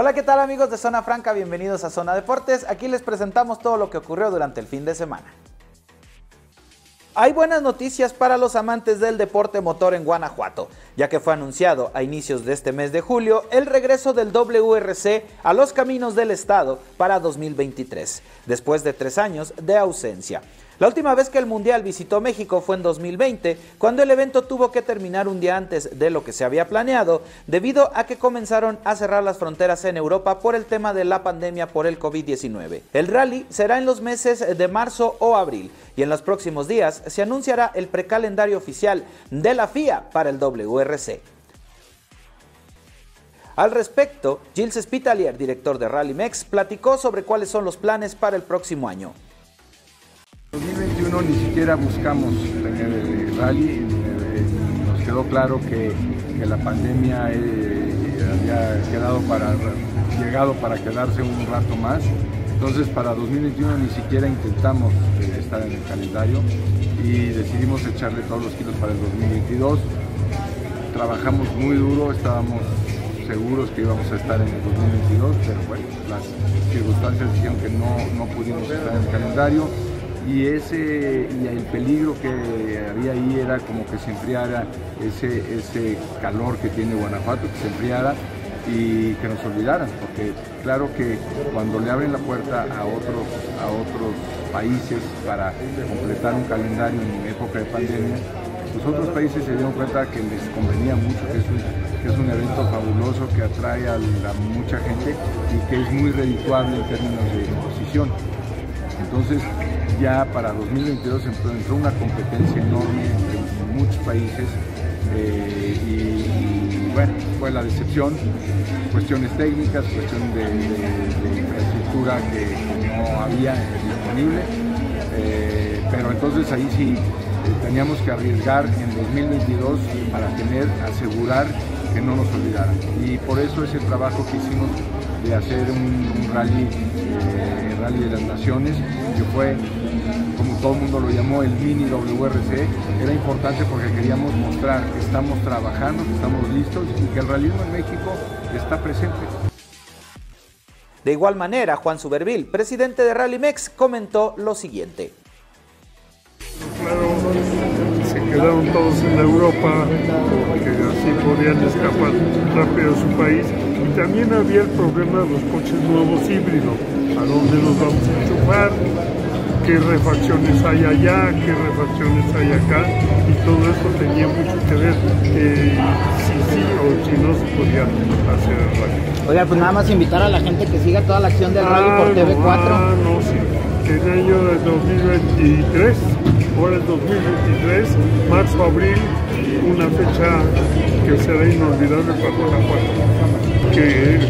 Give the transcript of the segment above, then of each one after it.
Hola, ¿qué tal amigos de Zona Franca? Bienvenidos a Zona Deportes. Aquí les presentamos todo lo que ocurrió durante el fin de semana. Hay buenas noticias para los amantes del deporte motor en Guanajuato, ya que fue anunciado a inicios de este mes de julio el regreso del WRC a los caminos del estado para 2023, después de tres años de ausencia. La última vez que el Mundial visitó México fue en 2020, cuando el evento tuvo que terminar un día antes de lo que se había planeado, debido a que comenzaron a cerrar las fronteras en Europa por el tema de la pandemia por el COVID-19. El rally será en los meses de marzo o abril, y en los próximos días se anunciará el precalendario oficial de la FIA para el WRC. Al respecto, Gilles Spitalier, director de Rally Mex, platicó sobre cuáles son los planes para el próximo año. 2021 ni siquiera buscamos tener el rally, eh, nos quedó claro que, la pandemia eh, había quedado para, llegado para quedarse un rato más, entonces para 2021 ni siquiera intentamos eh, estar en el calendario y decidimos echarle todos los kilos para el 2022. Trabajamos muy duro, estábamos seguros que íbamos a estar en el 2022, pero bueno, las circunstancias dijeron que no, no pudimos estar en el calendario y ese y el peligro que había ahí era como que se enfriara ese, ese calor que tiene Guanajuato, que se enfriara y que nos olvidaran, porque claro que cuando le abren la puerta a otros, a otros países para completar un calendario en época de pandemia, los otros países se dieron cuenta que les convenía mucho, que es un, que es un evento fabuloso que atrae a, a mucha gente y que es muy redituable en términos de exposición. Entonces, ya para 2022 entró una competencia enorme en muchos países eh, y, bueno, fue la decepción, cuestiones técnicas, cuestión de, infraestructura que no había disponible, eh, pero entonces ahí sí eh, teníamos que arriesgar en 2022 para tener, asegurar que no nos olvidaran. Y por eso ese trabajo que hicimos de hacer un, rally, el rally de las naciones, que fue como todo el mundo lo llamó, el mini WRC, era importante porque queríamos mostrar que estamos trabajando, que estamos listos y que el realismo en México está presente. De igual manera, Juan Subervil, presidente de Rallymex, comentó lo siguiente. Claro, quedaron todos en Europa porque así podían escapar rápido a su país. Y también había el problema de los coches nuevos híbridos, a dónde los vamos a enchufar, qué refacciones hay allá, qué refacciones hay acá, y todo eso tenía mucho que ver eh, si sí o si no se podía hacer el rally. Oiga, pues nada más invitar a la gente que siga toda la acción del rally por TV4. Ah, no, sí. En el año de 2023, ahora es 2023, marzo, abril, una fecha que será inolvidable para Guanajuato. Que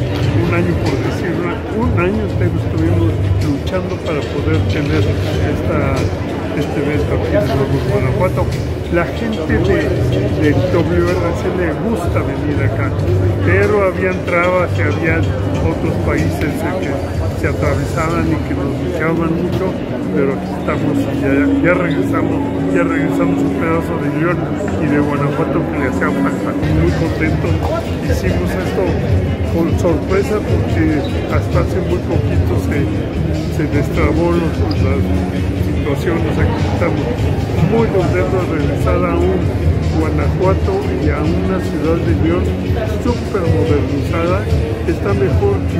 un año por decirlo, un año estuvimos luchando para poder tener este evento aquí en Guanajuato. La gente de, de, WRC le gusta venir acá, pero habían trabas que habían otros países que se atravesaban y que nos luchaban mucho, pero aquí estamos ya, ya regresamos, ya regresamos un pedazo de León y de Guanajuato que le hacía falta. Muy contentos, hicimos esto con sorpresa porque hasta hace muy poquito se, se destrabó los, las situaciones, aquí estamos muy contentos de regresar a un Guanajuato y a una ciudad de León súper modernizada, está mejor que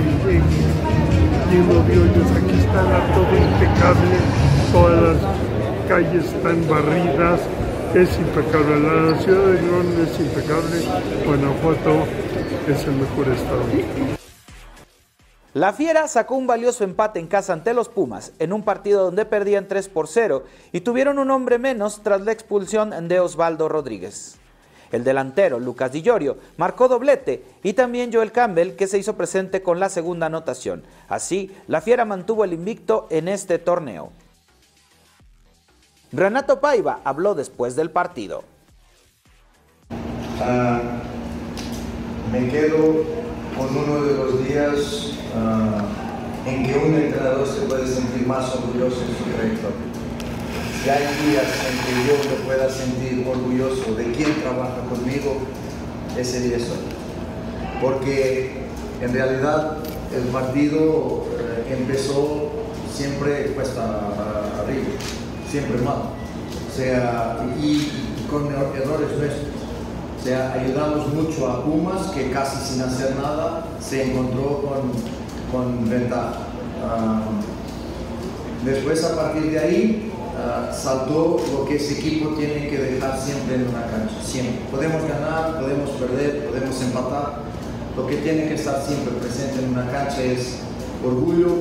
de hoyos, aquí está todo impecable, todas las calles están barridas, es impecable, la ciudad de León es impecable, Guanajuato es el mejor estado. La Fiera sacó un valioso empate en casa ante los Pumas, en un partido donde perdían 3 por 0 y tuvieron un hombre menos tras la expulsión de Osvaldo Rodríguez. El delantero Lucas Di Llorio marcó doblete y también Joel Campbell que se hizo presente con la segunda anotación. Así, la Fiera mantuvo el invicto en este torneo. Renato Paiva habló después del partido. Uh, me quedo con uno de los días uh, en que un entrenador se puede sentir más orgulloso de su trayectoria. Hay días en que yo me pueda sentir orgulloso de quien trabaja conmigo, ese día soy. Porque En realidad el partido eh, empezó siempre cuesta arriba, siempre mal. O sea, y con errores nuestros. O sea, ayudamos mucho a Pumas, que casi sin hacer nada se encontró con, ventaja. Ah, después, a partir de ahí, saltó lo que ese equipo tiene que dejar siempre en una cancha. Siempre. Podemos ganar, podemos perder, podemos empatar. Lo que tiene que estar siempre presente en una cancha es orgullo,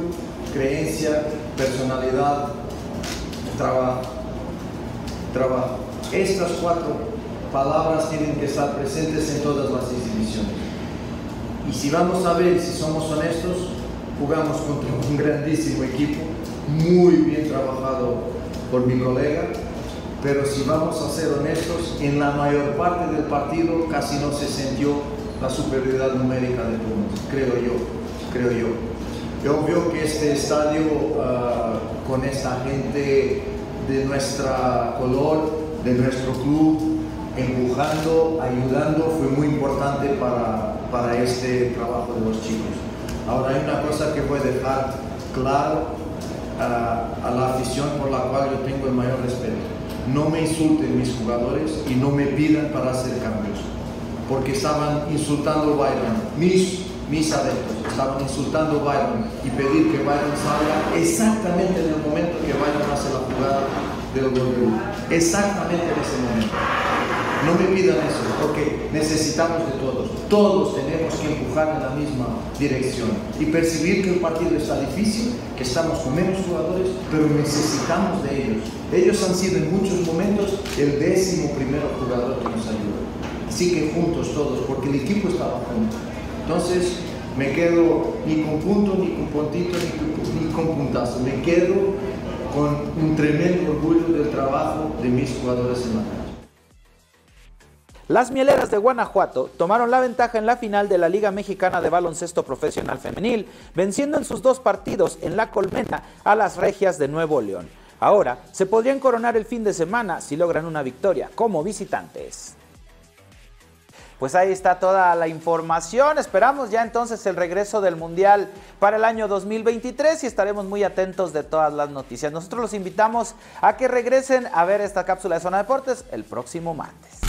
creencia, personalidad, trabajo. Trabajo. Estas cuatro palabras tienen que estar presentes en todas las instituciones. Y si vamos a ver si somos honestos, jugamos contra un grandísimo equipo, muy bien trabajado por mi colega, pero si vamos a ser honestos, en la mayor parte del partido casi no se sintió la superioridad numérica de Pumas, creo yo, creo yo. Yo veo que este estadio, ah, con esta gente de nuestra color, de nuestro club, empujando, ayudando, fue muy importante para, para este trabajo de los chicos. Ahora hay una cosa que voy a dejar claro a, a la afición por la cual yo tengo el mayor respeto. No me insulten mis jugadores y no me pidan para hacer cambios, porque estaban insultando a Byron, mis, mis adeptos, estaban insultando a Byron y pedir que Byron salga exactamente en el momento que Byron hace la jugada del gol Exactamente en ese momento. No me pidan eso, porque necesitamos de todos. Todos tenemos que empujar en la misma dirección y percibir que el partido está difícil, que estamos con menos jugadores, pero necesitamos de ellos. Ellos han sido en muchos momentos el décimo primero jugador que nos ayuda. Así que juntos todos, porque el equipo estaba junto. Entonces, me quedo ni con punto, ni con puntito, ni, con puntazo. Me quedo con un tremendo orgullo del trabajo de mis jugadores en la. Las mieleras de Guanajuato tomaron la ventaja en la final de la Liga Mexicana de Baloncesto Profesional Femenil, venciendo en sus dos partidos en la Colmena a las Regias de Nuevo León. Ahora se podrían coronar el fin de semana si logran una victoria como visitantes. Pues ahí está toda la información. Esperamos ya entonces el regreso del Mundial para el año 2023 y estaremos muy atentos de todas las noticias. Nosotros los invitamos a que regresen a ver esta cápsula de Zona Deportes el próximo martes.